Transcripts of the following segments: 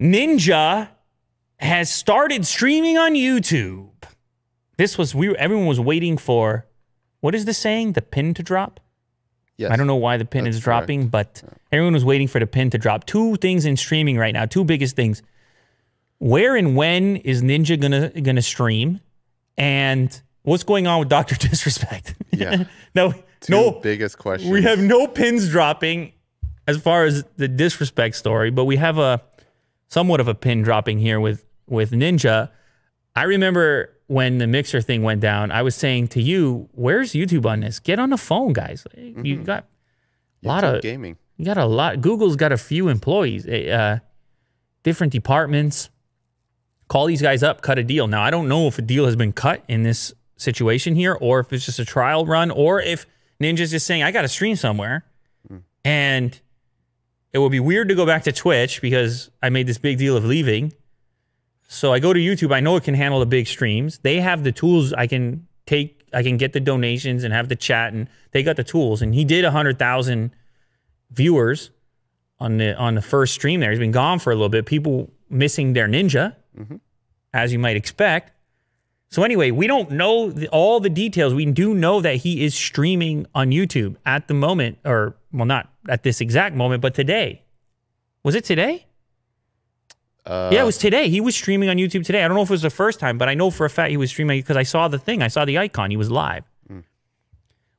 Ninja has started streaming on YouTube. This was we everyone was waiting for what is the saying? The pin to drop? Yes. I don't know why the pin That's is dropping, but everyone was waiting for the pin to drop. Two things in streaming right now, two biggest things. Where and when is Ninja gonna gonna stream? And what's going on with Dr. Disrespect? Yeah. no, Two no biggest question. we have no pins dropping as far as the disrespect story, but we have a somewhat of a pin dropping here with with Ninja. I remember when the mixer thing went down, I was saying to you, "Where's YouTube on this? Get on the phone, guys. You got a lot YouTube of gaming. you got a lot. Google's got a few employees, eh, uh, different departments. Call these guys up, cut a deal. Now, I don't know if a deal has been cut in this situation here, or if it's just a trial run, or if Ninja's just saying, I got to stream somewhere. And it would be weird to go back to Twitch because I made this big deal of leaving. So I go to YouTube. I know it can handle the big streams. They have the tools. I can take, I can get the donations and have the chat, and they got the tools. And he did a hundred thousand viewers on the on the first stream. There, he's been gone for a little bit. People missing their ninja, mm-hmm. as you might expect. So anyway, we don't know the, all the details. We do know that he is streaming on YouTube at the moment, or well, not at this exact moment, but today. Was it today? Uh, yeah, it was today. He was streaming on YouTube today. I don't know if it was the first time, but I know for a fact he was streaming because I saw the thing. I saw the icon. He was live.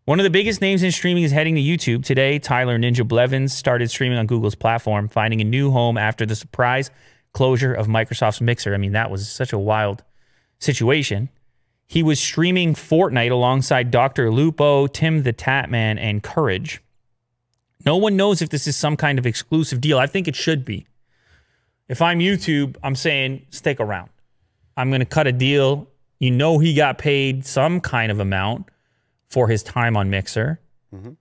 One of the biggest names in streaming is heading to YouTube. Today, Tyler Ninja Blevins started streaming on Google's platform, finding a new home after the surprise closure of Microsoft's Mixer. I mean, that was such a wild situation. He was streaming Fortnite alongside Dr. Lupo, Tim the Tatman, and Courage. No one knows if this is some kind of exclusive deal. I think it should be. If I'm YouTube, I'm saying stick around. I'm going to cut a deal. You know, he got paid some kind of amount for his time on Mixer. Mm-hmm.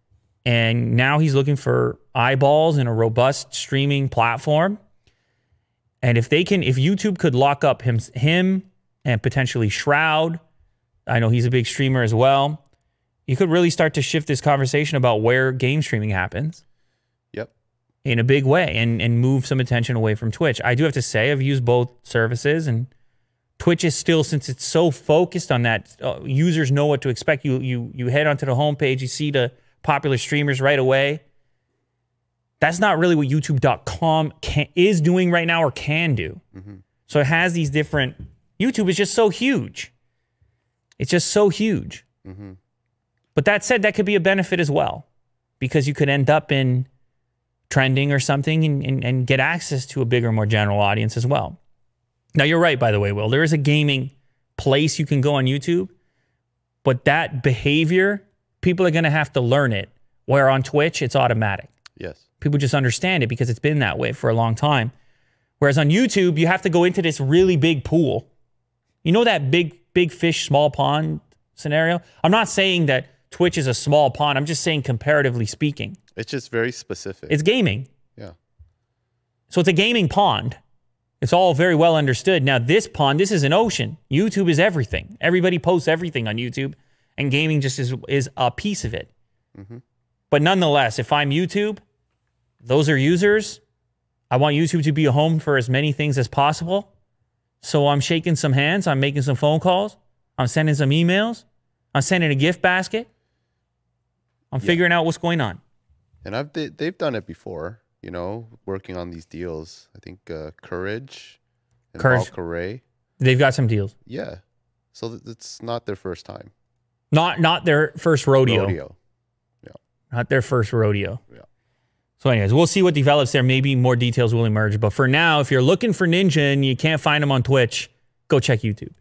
And now he's looking for eyeballs in a robust streaming platform. And if they can, if YouTube could lock up him, him and potentially Shroud, I know he's a big streamer as well. You could really start to shift this conversation about where game streaming happens Yep. in a big way and and move some attention away from Twitch. I do have to say I've used both services and Twitch is still since it's so focused on that uh, users know what to expect. You you you head onto the homepage, you see the popular streamers right away. That's not really what youtube.com can, is doing right now or can do. So it has these different YouTube is just so huge. It's just so huge. Mm-hmm. But that said, that could be a benefit as well because you could end up in trending or something and, and, and get access to a bigger, more general audience as well. Now, you're right, by the way, Will. There is a gaming place you can go on YouTube, but that behavior, people are going to have to learn it. Where on Twitch, it's automatic. Yes. People just understand it because it's been that way for a long time. Whereas on YouTube, you have to go into this really big pool. You know that big, big fish, small pond scenario? I'm not saying that Twitch is a small pond. I'm just saying, comparatively speaking, It's just very specific. it's gaming. yeah. So it's a gaming pond. It's all very well understood. Now, this pond, this is an ocean. YouTube is everything. Everybody posts everything on YouTube, and gaming just is, is a piece of it. Mm-hmm. But nonetheless, if I'm YouTube, those are users. I want YouTube to be a home for as many things as possible. So I'm shaking some hands. I'm making some phone calls. I'm sending some emails. I'm sending a gift basket. I'm figuring out what's going on. And I've they, they've done it before, you know, working on these deals. I think uh, Courage and Courage. Valkyrae. They've got some deals. Yeah. So it's not their first time. Not not their first rodeo. Rodeo. Yeah. Not their first rodeo. Yeah. So, anyways, we'll see what develops there. Maybe more details will emerge. But for now, if you're looking for Ninja and you can't find him on Twitch, go check YouTube.